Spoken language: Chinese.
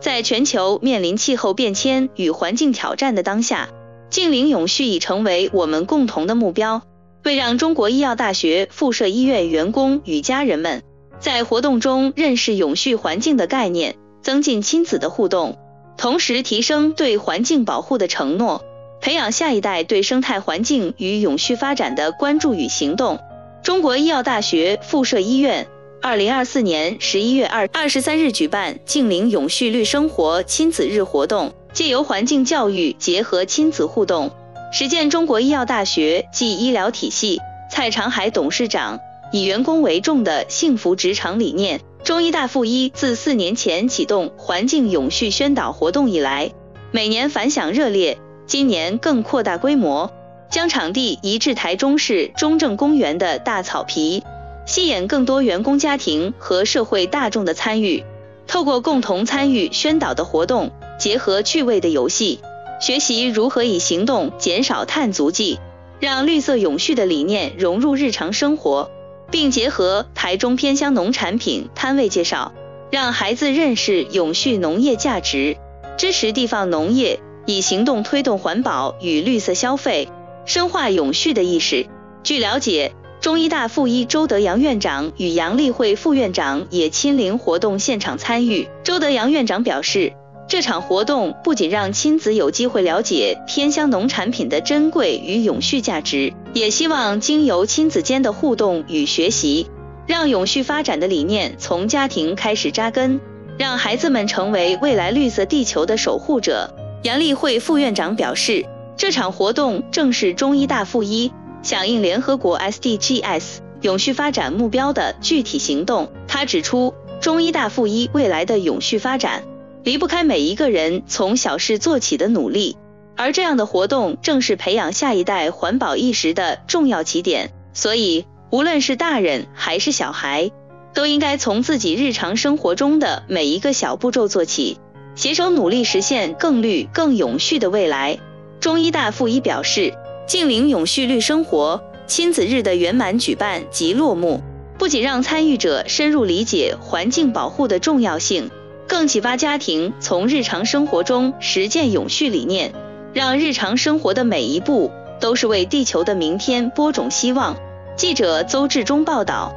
在全球面临气候变迁与环境挑战的当下，近邻永续已成为我们共同的目标。为让中国医药大学附设医院员工与家人们在活动中认识永续环境的概念，增进亲子的互动，同时提升对环境保护的承诺，培养下一代对生态环境与永续发展的关注与行动。中国医药大学附设医院二零二四年十一月二二十三日举办“近邻永续绿生活”亲子日活动，借由环境教育结合亲子互动。实践中国医药大学暨医疗体系蔡长海董事长以员工为重的幸福职场理念，中医大附一自四年前启动环境永续宣导活动以来，每年反响热烈，今年更扩大规模，将场地移至台中市中正公园的大草皮，吸引更多员工家庭和社会大众的参与。透过共同参与宣导的活动，结合趣味的游戏。学习如何以行动减少碳足迹，让绿色永续的理念融入日常生活，并结合台中偏乡农产品摊位介绍，让孩子认识永续农业价值，支持地方农业，以行动推动环保与绿色消费，深化永续的意识。据了解，中医大附一周德阳院长与杨丽慧副院长也亲临活动现场参与。周德阳院长表示。这场活动不仅让亲子有机会了解天香农产品的珍贵与永续价值，也希望经由亲子间的互动与学习，让永续发展的理念从家庭开始扎根，让孩子们成为未来绿色地球的守护者。杨丽慧副院长表示，这场活动正是中医大附一响应联合国 SDGs 永续发展目标的具体行动。他指出，中医大附一未来的永续发展。离不开每一个人从小事做起的努力，而这样的活动正是培养下一代环保意识的重要起点。所以，无论是大人还是小孩，都应该从自己日常生活中的每一个小步骤做起，携手努力实现更绿、更永续的未来。中医大附一表示，静灵永续绿生活亲子日的圆满举办及落幕，不仅让参与者深入理解环境保护的重要性。更启发家庭从日常生活中实践永续理念，让日常生活的每一步都是为地球的明天播种希望。记者邹志忠报道。